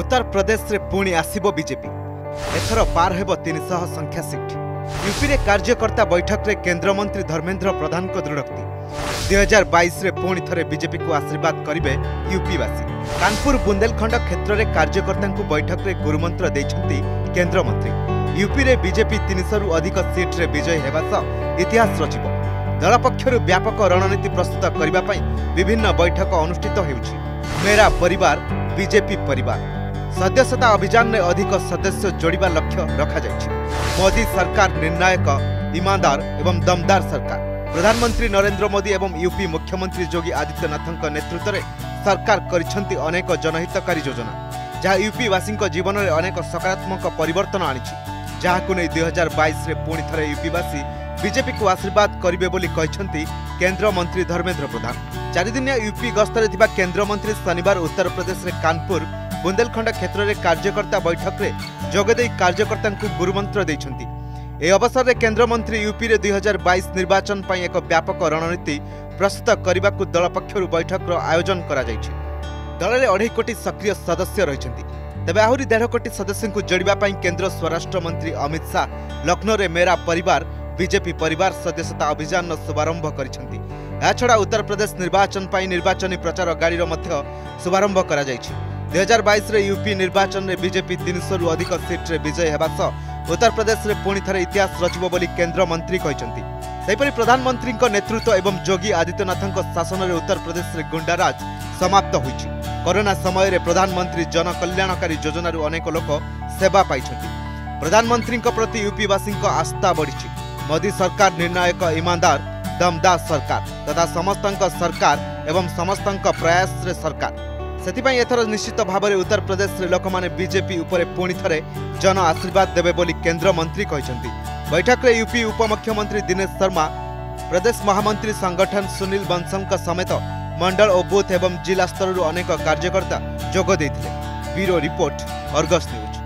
ଉତ୍ତରପ୍ରଦେଶରେ ପୁଣି ଆସିବ ବିଜେପି। ଏଥର ପାର ହେବ ତିନିଶହ ସଂଖ୍ୟା ସିଟ୍। ୟୁପିରେ କାର୍ଯ୍ୟକର୍ତ୍ତା ବୈଠକରେ କେନ୍ଦ୍ରମନ୍ତ୍ରୀ ଧର୍ମେନ୍ଦ୍ର ପ୍ରଧାନଙ୍କ ଦୃଢ଼ୋକ୍ତି। ଦୁଇହଜାର ବାଇଶରେ ପୁଣି ଥରେ ବିଜେପିକୁ ଆଶୀର୍ବାଦ କରିବେ ୟୁପିବାସୀ। କାନପୁର ବୁନ୍ଦେଲଖଣ୍ଡ କ୍ଷେତ୍ରରେ କାର୍ଯ୍ୟକର୍ତ୍ତାଙ୍କୁ ବୈଠକରେ ଗୁରୁମନ୍ତ୍ର ଦେଇଛନ୍ତି କେନ୍ଦ୍ରମନ୍ତ୍ରୀ। ୟୁପିରେ ବିଜେପି ତିନିଶହରୁ ଅଧିକ ସିଟ୍ରେ ବିଜୟୀ ହେବା ସହ ଇତିହାସ ରଚିବ। ଦଳ ପକ୍ଷରୁ ବ୍ୟାପକ ରଣନୀତି ପ୍ରସ୍ତୁତ କରିବା ପାଇଁ ବିଭିନ୍ନ ବୈଠକ ଅନୁଷ୍ଠିତ ହେଉଛି। ମେରା ପରିବାର ବିଜେପି ପରିବାର। ସଦସ୍ୟତା ଅଭିଯାନରେ ଅଧିକ ସଦସ୍ୟ ଯୋଡ଼ିବା ଲକ୍ଷ୍ୟ ରଖାଯାଇଛି। ମୋଦି ସରକାର ନିର୍ଣ୍ଣାୟକ ଇମାନଦାର ଏବଂ ଦମଦାର ସରକାର। ପ୍ରଧାନମନ୍ତ୍ରୀ ନରେନ୍ଦ୍ର ମୋଦି ଏବଂ ୟୁପି ମୁଖ୍ୟମନ୍ତ୍ରୀ ଯୋଗୀ ଆଦିତ୍ୟନାଥଙ୍କ ନେତୃତ୍ୱରେ ସରକାର କରିଛନ୍ତି ଅନେକ ଜନହିତକାରୀ ଯୋଜନା ଯାହା ୟୁପିବାସୀଙ୍କ ଜୀବନରେ ଅନେକ ସକାରାତ୍ମକ ପରିବର୍ତ୍ତନ ଆଣିଛି। ଯାହାକୁ ନେଇ ଦୁଇହଜାର ବାଇଶରେ ପୁଣି ଥରେ ୟୁପିବାସୀ ବିଜେପିକୁ ଆଶୀର୍ବାଦ କରିବେ ବୋଲି କହିଛନ୍ତି କେନ୍ଦ୍ରମନ୍ତ୍ରୀ ଧର୍ମେନ୍ଦ୍ର ପ୍ରଧାନ। ଚାରିଦିନିଆ ୟୁପି ଗସ୍ତରେ ଥିବା କେନ୍ଦ୍ରମନ୍ତ୍ରୀ ଶନିବାର ଉତ୍ତରପ୍ରଦେଶରେ କାନପୁର ବୁନ୍ଦେଲଖଣ୍ଡ କ୍ଷେତ୍ରରେ କାର୍ଯ୍ୟକର୍ତ୍ତା ବୈଠକରେ ଯୋଗଦେଇ କାର୍ଯ୍ୟକର୍ତ୍ତାଙ୍କୁ ଗୁରୁମନ୍ତ୍ର ଦେଇଛନ୍ତି। ଏହି ଅବସରରେ କେନ୍ଦ୍ରମନ୍ତ୍ରୀ ୟୁପିରେ ଦୁଇହଜାର ବାଇଶ ନିର୍ବାଚନ ପାଇଁ ଏକ ବ୍ୟାପକ ରଣନୀତି ପ୍ରସ୍ତୁତ କରିବାକୁ ଦଳ ପକ୍ଷରୁ ବୈଠକର ଆୟୋଜନ କରାଯାଇଛି। ଦଳରେ ଅଢ଼େଇ କୋଟି ସକ୍ରିୟ ସଦସ୍ୟ ରହିଛନ୍ତି। ତେବେ ଆହୁରି ଦେଢ଼ କୋଟି ସଦସ୍ୟଙ୍କୁ ଯୋଡ଼ିବା ପାଇଁ କେନ୍ଦ୍ର ସ୍ୱରାଷ୍ଟ୍ର ମନ୍ତ୍ରୀ ଅମିତ ଶାହ ଲକ୍ଷ୍ନୌରେ ମେରା ପରିବାର ବିଜେପି ପରିବାର ସଦସ୍ୟତା ଅଭିଯାନର ଶୁଭାରମ୍ଭ କରିଛନ୍ତି। ଏହାଛଡ଼ା ଉତ୍ତରପ୍ରଦେଶ ନିର୍ବାଚନ ପାଇଁ ନିର୍ବାଚନୀ ପ୍ରଚାର ଗାଡ଼ିର ମଧ୍ୟ ଶୁଭାରମ୍ଭ କରାଯାଇଛି। ଦୁଇହଜାର ବାଇଶରେ ୟୁପି ନିର୍ବାଚନରେ ବିଜେପି ତିନିଶହରୁ ଅଧିକ ସିଟ୍ରେ ବିଜୟୀ ହେବା ସହ ଉତ୍ତରପ୍ରଦେଶରେ ପୁଣି ଥରେ ଇତିହାସ ରଚିବ ବୋଲି କେନ୍ଦ୍ରମନ୍ତ୍ରୀ କହିଛନ୍ତି। ସେହିପରି ପ୍ରଧାନମନ୍ତ୍ରୀଙ୍କ ନେତୃତ୍ୱ ଏବଂ ଯୋଗୀ ଆଦିତ୍ୟନାଥଙ୍କ ଶାସନରେ ଉତ୍ତରପ୍ରଦେଶରେ ଗୁଣ୍ଡାରାଜ ସମାପ୍ତ ହୋଇଛି। କରୋନା ସମୟରେ ପ୍ରଧାନମନ୍ତ୍ରୀ ଜନକଲ୍ୟାଣକାରୀ ଯୋଜନାରୁ ଅନେକ ଲୋକ ସେବା ପାଇଛନ୍ତି। ପ୍ରଧାନମନ୍ତ୍ରୀଙ୍କ ପ୍ରତି ୟୁପିବାସୀଙ୍କ ଆସ୍ଥା ବଢ଼ିଛି। ମୋଦି ସରକାର ନିର୍ଣ୍ଣାୟକ ଇମାନଦାର ଦମଦାର ସରକାର ତଥା ସମସ୍ତଙ୍କ ସରକାର ଏବଂ ସମସ୍ତଙ୍କ ପ୍ରୟାସରେ ସରକାର। ସେଥିପାଇଁ ଏଥର ନିଶ୍ଚିତ ଭାବରେ ଉତ୍ତରପ୍ରଦେଶରେ ଲୋକମାନେ ବିଜେପି ଉପରେ ପୁଣି ଥରେ ଜନ ଆଶୀର୍ବାଦ ଦେବେ ବୋଲି କେନ୍ଦ୍ରମନ୍ତ୍ରୀ କହିଛନ୍ତି। ବୈଠକରେ ୟୁପି ଉପମୁଖ୍ୟମନ୍ତ୍ରୀ ଦିନେଶ ଶର୍ମା ପ୍ରଦେଶ ମହାମନ୍ତ୍ରୀ ସଂଗଠନ ସୁନୀଲ ବଂଶଙ୍କ ସମେତ ମଣ୍ଡଳ ଓ ବୁଥ୍ ଏବଂ ଜିଲ୍ଲା ସ୍ତରରୁ ଅନେକ କାର୍ଯ୍ୟକର୍ତ୍ତା ଯୋଗ ଦେଇଥିଲେ। Bureau report Argus news.